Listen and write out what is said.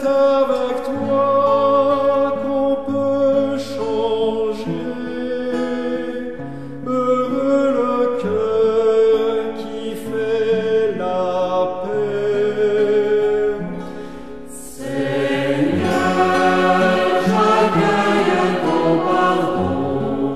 C'est avec toi qu'on peut changer le cœur qui fait la paix. Seigneur, j'accueille ton pardon.